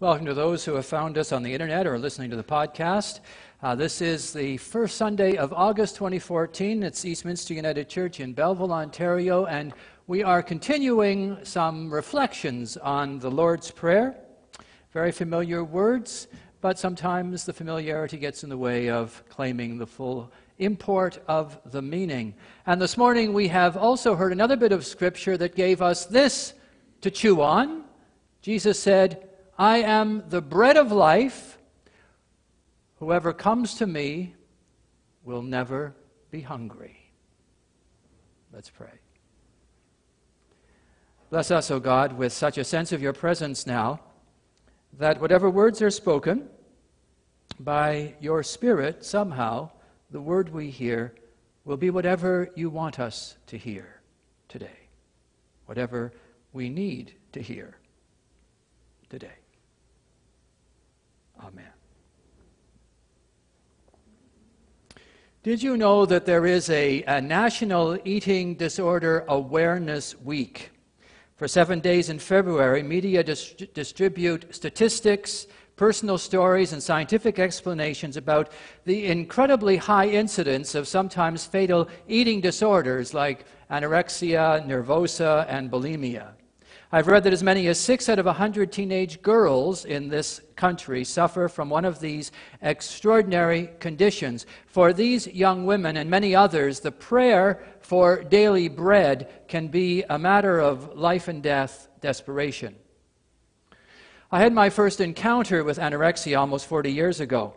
Welcome to those who have found us on the internet or listening to the podcast. Uh, this is the first Sunday of August 2014. It's Eastminster United Church in Belleville, Ontario, and we are continuing some reflections on the Lord's Prayer. Very familiar words, but sometimes the familiarity gets in the way of claiming the full import of the meaning. And this morning we have also heard another bit of scripture that gave us this to chew on. Jesus said, I am the bread of life. Whoever comes to me will never be hungry. Let's pray. Bless us, O God, with such a sense of your presence now that whatever words are spoken, by your Spirit, somehow, the word we hear will be whatever you want us to hear today, whatever we need to hear today. Amen. Did you know that there is a, a, National Eating Disorder Awareness Week? For seven days in February, media dis- distribute statistics, personal stories, and scientific explanations about the incredibly high incidence of sometimes fatal eating disorders like anorexia, nervosa, and bulimia. I've read that as many as six out of a 100 teenage girls in this country suffer from one of these extraordinary conditions. For these young women and many others, the prayer for daily bread can be a matter of life and death desperation. I had my first encounter with anorexia almost 40 years ago.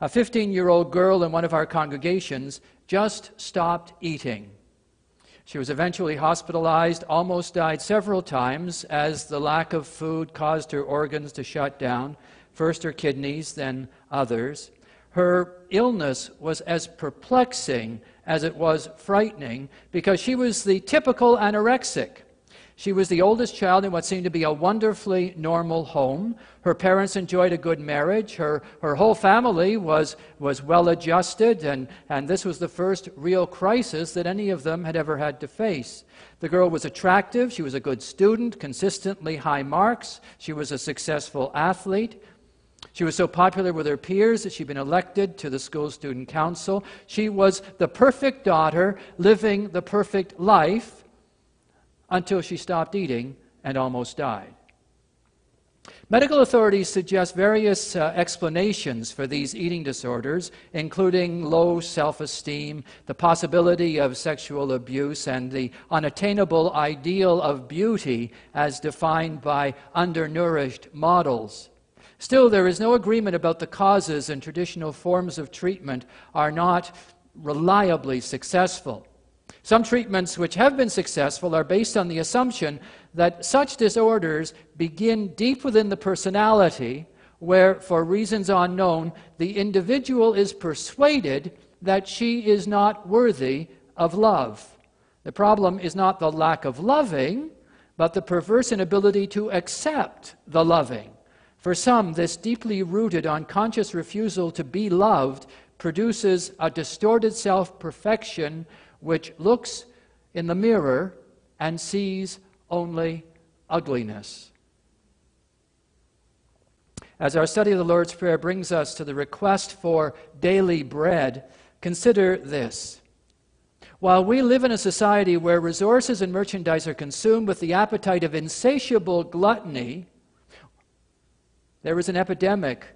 A 15 year old girl in one of our congregations just stopped eating she was eventually hospitalized, almost died several times as the lack of food caused her organs to shut down, first her kidneys, then others. Her illness was as perplexing as it was frightening because she was the typical anorexic. She was the oldest child in what seemed to be a wonderfully normal home. Her parents enjoyed a good marriage. Her, her whole family was, was well adjusted, and, and this was the first real crisis that any of them had ever had to face. The girl was attractive. She was a good student, consistently high marks. She was a successful athlete. She was so popular with her peers that she'd been elected to the school student council. She was the perfect daughter, living the perfect life until she stopped eating and almost died. Medical authorities suggest various uh, explanations for these eating disorders, including low self esteem, the possibility of sexual abuse, and the unattainable ideal of beauty as defined by undernourished models. Still, there is no agreement about the causes, and traditional forms of treatment are not reliably successful. Some treatments which have been successful are based on the assumption that such disorders begin deep within the personality, where, for reasons unknown, the individual is persuaded that she is not worthy of love. The problem is not the lack of loving, but the perverse inability to accept the loving. For some, this deeply rooted unconscious refusal to be loved produces a distorted self perfection which looks in the mirror and sees only ugliness. As our study of the Lord's Prayer brings us to the request for daily bread, consider this. While we live in a society where resources and merchandise are consumed with the appetite of insatiable gluttony, there is an epidemic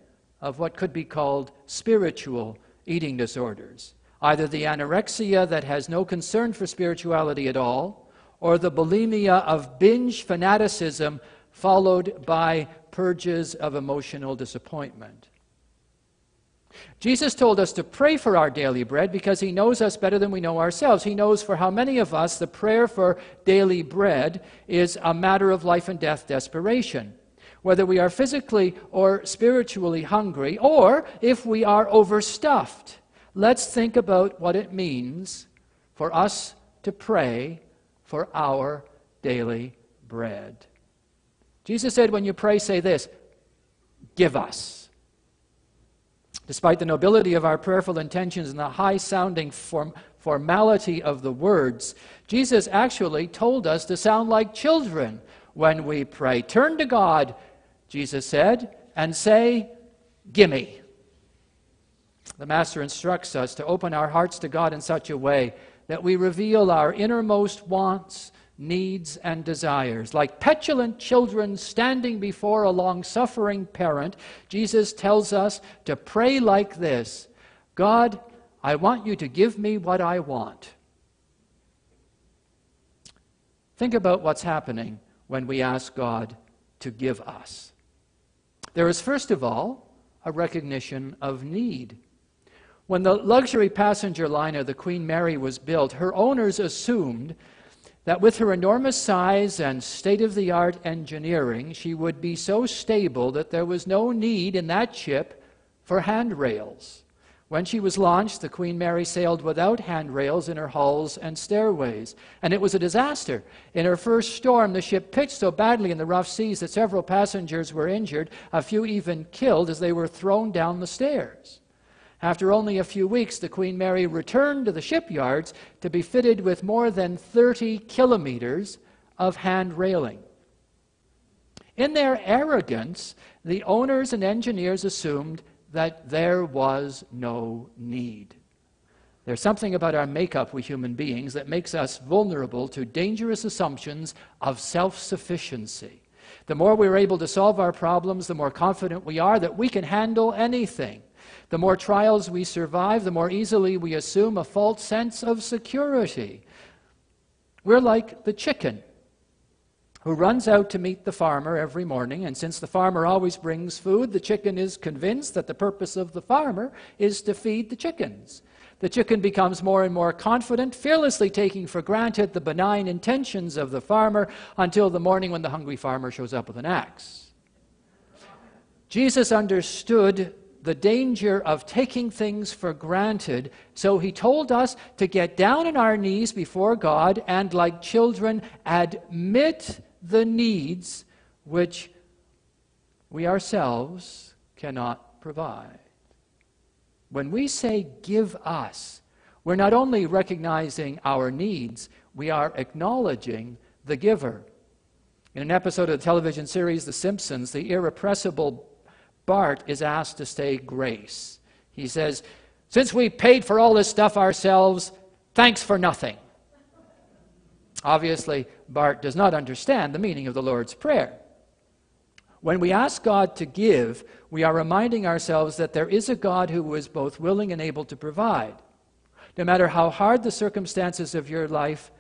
of what could be called spiritual eating disorders either the anorexia that has no concern for spirituality at all, or the bulimia of binge fanaticism followed by purges of emotional disappointment. Jesus told us to pray for our daily bread because he knows us better than we know ourselves. He knows for how many of us the prayer for daily bread is a matter of life and death desperation. Whether we are physically or spiritually hungry, or if we are overstuffed let's think about what it means for us to pray for our daily bread. Jesus said, when you pray, say this Give us. Despite the nobility of our prayerful intentions and the high sounding form, formality of the words, Jesus actually told us to sound like children when we pray. Turn to God, Jesus said, and say, Gimme. The Master instructs us to open our hearts to God in such a way that we reveal our innermost wants, needs, and desires. Like petulant children standing before a long suffering parent, Jesus tells us to pray like this God, I want you to give me what I want. Think about what's happening when we ask God to give us. There is, first of all, a recognition of need. When the luxury passenger liner, the Queen Mary, was built, her owners assumed that with her enormous size and state of the art engineering, she would be so stable that there was no need in that ship for handrails. When she was launched, the Queen Mary sailed without handrails in her hulls and stairways, and it was a disaster. In her first storm, the ship pitched so badly in the rough seas that several passengers were injured, a few even killed as they were thrown down the stairs. After only a few weeks, the Queen Mary returned to the shipyards to be fitted with more than 30 kilometers of hand railing. In their arrogance, the owners and engineers assumed that there was no need. There's something about our makeup, we human beings, that makes us vulnerable to dangerous assumptions of self sufficiency. The more we're able to solve our problems, the more confident we are that we can handle anything. The more trials we survive, the more easily we assume a false sense of security. We're like the chicken who runs out to meet the farmer every morning, and since the farmer always brings food, the chicken is convinced that the purpose of the farmer is to feed the chickens. The chicken becomes more and more confident, fearlessly taking for granted the benign intentions of the farmer until the morning when the hungry farmer shows up with an axe. Jesus understood the danger of taking things for granted. So he told us to get down on our knees before God and, like children, admit the needs which we ourselves cannot provide. When we say give us, we're not only recognizing our needs, we are acknowledging the giver. In an episode of the television series The Simpsons, the irrepressible Bart is asked to say grace. He says, Since we paid for all this stuff ourselves, thanks for nothing. Obviously, Bart does not understand the meaning of the Lord's Prayer. When we ask God to give, we are reminding ourselves that there is a God who is both willing and able to provide. No matter how hard the circumstances of your life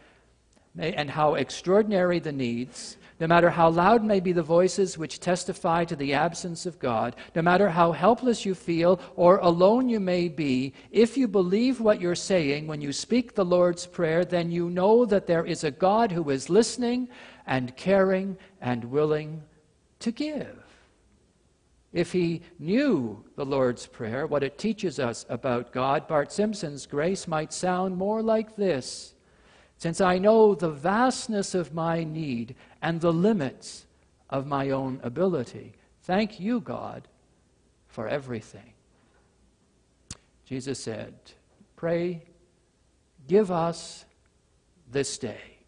and how extraordinary the needs, no matter how loud may be the voices which testify to the absence of God, no matter how helpless you feel or alone you may be, if you believe what you're saying when you speak the Lord's Prayer, then you know that there is a God who is listening and caring and willing to give. If he knew the Lord's Prayer, what it teaches us about God, Bart Simpson's grace might sound more like this since I know the vastness of my need and the limits of my own ability. Thank you, God, for everything. Jesus said, Pray, give us this day.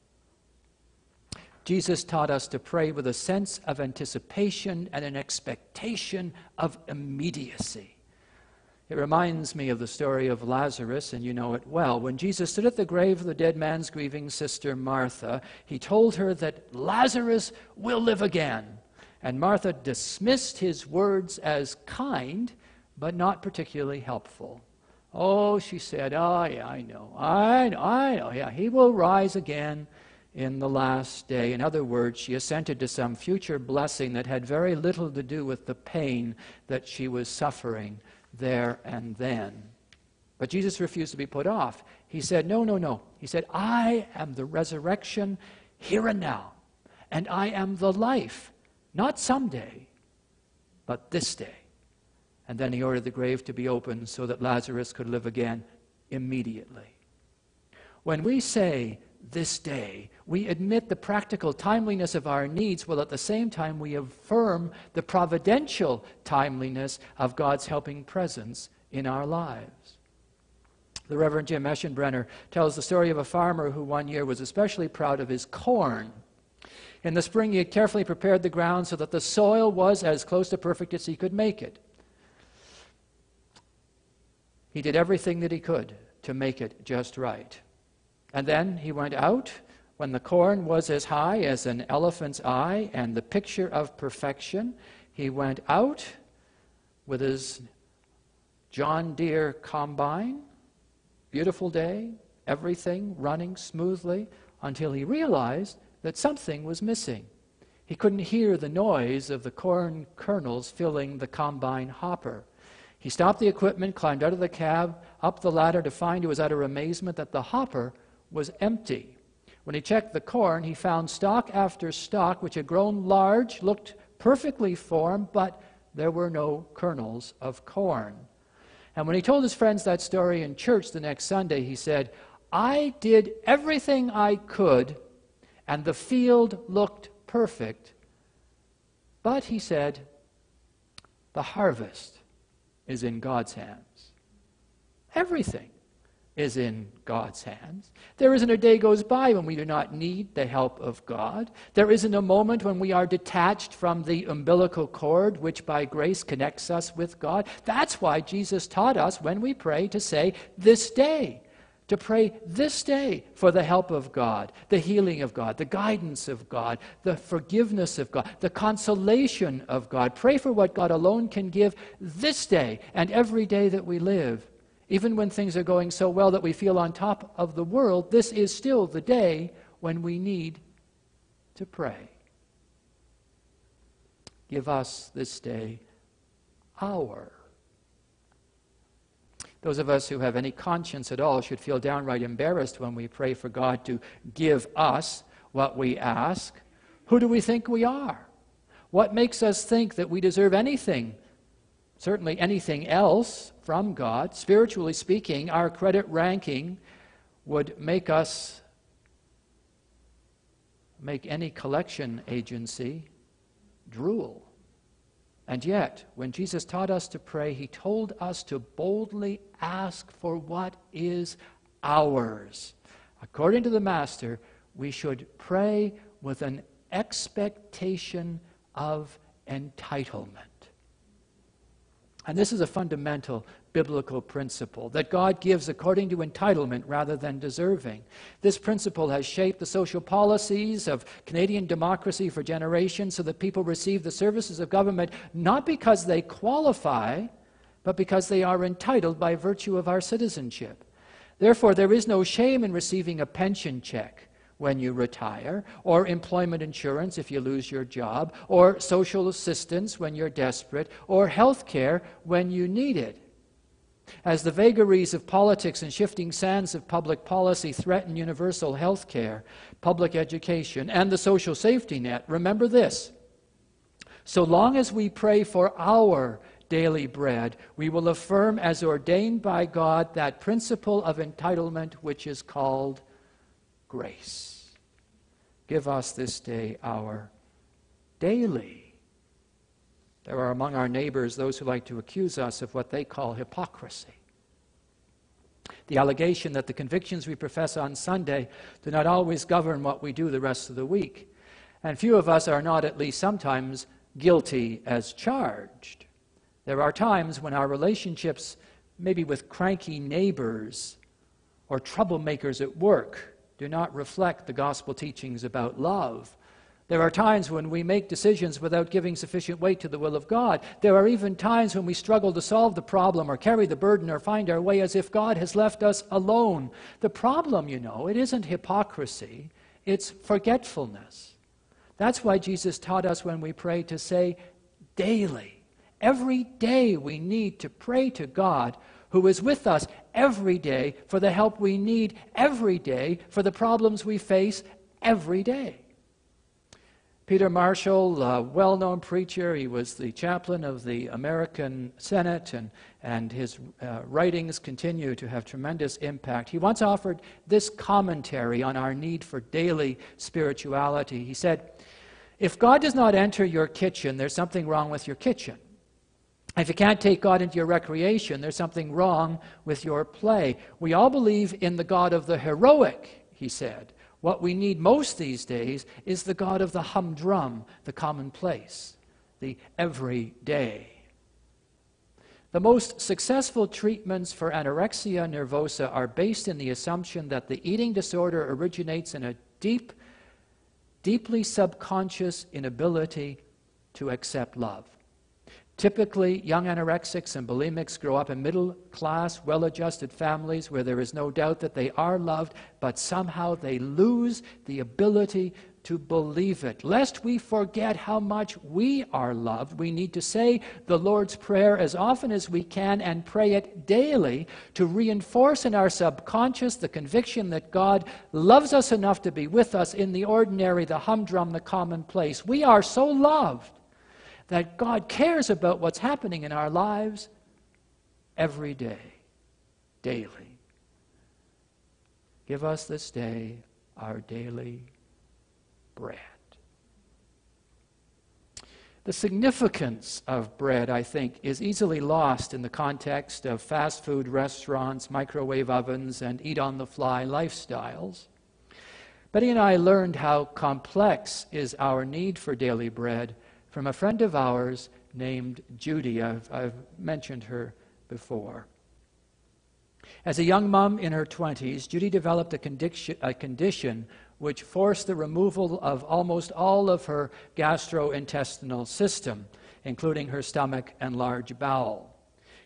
Jesus taught us to pray with a sense of anticipation and an expectation of immediacy. It reminds me of the story of Lazarus, and you know it well. When Jesus stood at the grave of the dead man's grieving sister Martha, he told her that Lazarus will live again. And Martha dismissed his words as kind, but not particularly helpful. Oh, she said, Oh, yeah, I know. I know, I know. Yeah, he will rise again in the last day. In other words, she assented to some future blessing that had very little to do with the pain that she was suffering there and then. But Jesus refused to be put off. He said, No, no, no. He said, I am the resurrection here and now, and I am the life, not someday, but this day. And then he ordered the grave to be opened so that Lazarus could live again immediately. When we say this day, we admit the practical timeliness of our needs, while at the same time we affirm the providential timeliness of God's helping presence in our lives. The Reverend Jim Eschenbrenner tells the story of a farmer who one year was especially proud of his corn. In the spring, he had carefully prepared the ground so that the soil was as close to perfect as he could make it. He did everything that he could to make it just right. And then he went out when the corn was as high as an elephant's eye and the picture of perfection. He went out with his John Deere combine. Beautiful day, everything running smoothly until he realized that something was missing. He couldn't hear the noise of the corn kernels filling the combine hopper. He stopped the equipment, climbed out of the cab, up the ladder to find to his utter amazement that the hopper was empty. When he checked the corn, he found stalk after stalk which had grown large, looked perfectly formed, but there were no kernels of corn. And when he told his friends that story in church the next Sunday, he said, I did everything I could, and the field looked perfect. But, he said, the harvest is in God's hands. Everything is in God's hands. There isn't a day goes by when we do not need the help of God. There isn't a moment when we are detached from the umbilical cord which by grace connects us with God. That's why Jesus taught us when we pray to say, This day to pray this day for the help of God, the healing of God, the guidance of God, the forgiveness of God, the consolation of God. Pray for what God alone can give this day and every day that we live. Even when things are going so well that we feel on top of the world, this is still the day when we need to pray. Give us this day our those of us who have any conscience at all should feel downright embarrassed when we pray for God to give us what we ask. Who do we think we are? What makes us think that we deserve anything, certainly anything else from God? Spiritually speaking, our credit ranking would make us make any collection agency drool. And yet, when Jesus taught us to pray, he told us to boldly ask for what is ours. According to the Master, we should pray with an expectation of entitlement. And this is a fundamental biblical principle that God gives according to entitlement rather than deserving. This principle has shaped the social policies of Canadian democracy for generations so that people receive the services of government not because they qualify, but because they are entitled by virtue of our citizenship. Therefore, there is no shame in receiving a pension check when you retire, or employment insurance if you lose your job, or social assistance when you're desperate, or health care when you need it. As the vagaries of politics and shifting sands of public policy threaten universal health care, public education, and the social safety net, remember this. So long as we pray for our daily bread, we will affirm as ordained by God that principle of entitlement which is called grace. Give us this day our daily there are among our neighbors those who like to accuse us of what they call hypocrisy. The allegation that the convictions we profess on Sunday do not always govern what we do the rest of the week. And few of us are not, at least sometimes, guilty as charged. There are times when our relationships, maybe with cranky neighbors or troublemakers at work, do not reflect the gospel teachings about love there are times when we make decisions without giving sufficient weight to the will of God. There are even times when we struggle to solve the problem or carry the burden or find our way as if God has left us alone. The problem, you know, it isn't hypocrisy, it's forgetfulness. That's why Jesus taught us when we pray to say daily. Every day we need to pray to God who is with us every day for the help we need every day for the problems we face every day. Peter Marshall, a well known preacher, he was the chaplain of the American Senate, and, and his uh, writings continue to have tremendous impact. He once offered this commentary on our need for daily spirituality. He said, If God does not enter your kitchen, there's something wrong with your kitchen. If you can't take God into your recreation, there's something wrong with your play. We all believe in the God of the heroic, he said. What we need most these days is the God of the humdrum, the commonplace, the everyday. The most successful treatments for anorexia nervosa are based in the assumption that the eating disorder originates in a deep, deeply subconscious inability to accept love. Typically, young anorexics and bulimics grow up in middle class, well adjusted families where there is no doubt that they are loved, but somehow they lose the ability to believe it. Lest we forget how much we are loved, we need to say the Lord's Prayer as often as we can and pray it daily to reinforce in our subconscious the conviction that God loves us enough to be with us in the ordinary, the humdrum, the commonplace. We are so loved that God cares about what's happening in our lives every day, daily. Give us this day our daily bread. The significance of bread, I think, is easily lost in the context of fast food restaurants, microwave ovens, and eat on the fly lifestyles. Betty and I learned how complex is our need for daily bread from a friend of ours named Judy. I've, I've mentioned her before. As a young mom in her 20s, Judy developed a a condition which forced the removal of almost all of her gastrointestinal system, including her stomach and large bowel.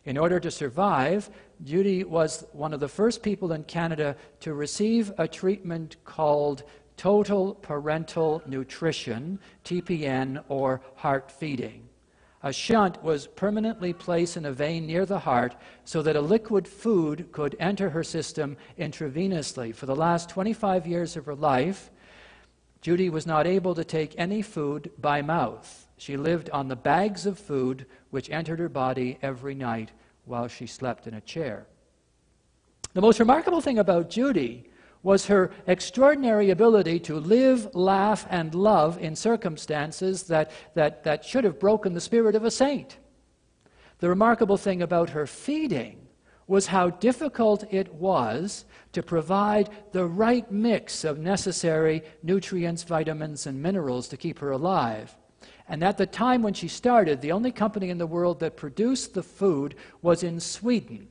In order to survive, Judy was one of the first people in Canada to receive a treatment called total parenteral nutrition, TPN, or heart feeding. A shunt was permanently placed in a vein near the heart so that a liquid food could enter her system intravenously. For the last 25 years of her life, Judy was not able to take any food by mouth. She lived on the bags of food which entered her body every night while she slept in a chair. The most remarkable thing about Judy was her extraordinary ability to live, laugh, and love in circumstances that, that, that should have broken the spirit of a saint. The remarkable thing about her feeding was how difficult it was to provide the right mix of necessary nutrients, vitamins, and minerals to keep her alive. And at the time when she started, the only company in the world that produced the food was in Sweden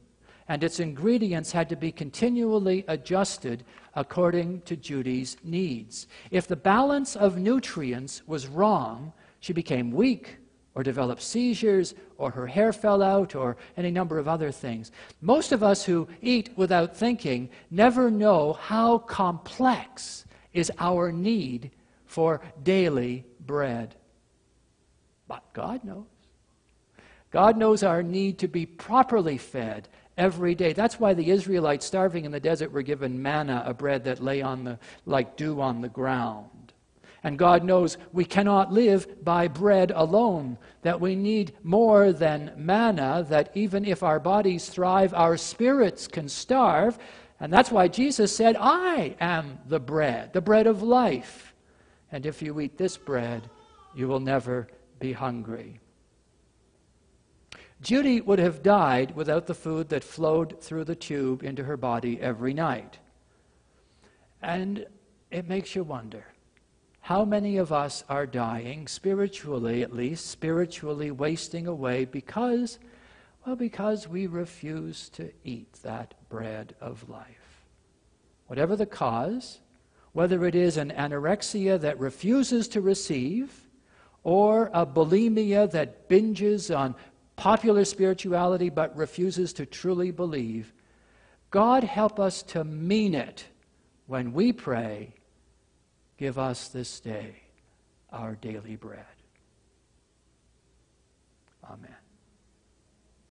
and its ingredients had to be continually adjusted according to Judy's needs. If the balance of nutrients was wrong, she became weak or developed seizures or her hair fell out or any number of other things. Most of us who eat without thinking never know how complex is our need for daily bread. But God knows. God knows our need to be properly fed every day. That's why the Israelites starving in the desert were given manna, a bread that lay on the, like dew on the ground. And God knows we cannot live by bread alone, that we need more than manna, that even if our bodies thrive, our spirits can starve. And that's why Jesus said, I am the bread, the bread of life. And if you eat this bread, you will never be hungry. Judy would have died without the food that flowed through the tube into her body every night. And it makes you wonder how many of us are dying, spiritually at least, spiritually wasting away because, well, because we refuse to eat that bread of life. Whatever the cause, whether it is an anorexia that refuses to receive, or a bulimia that binges on popular spirituality but refuses to truly believe, God help us to mean it when we pray, Give us this day our daily bread. Amen.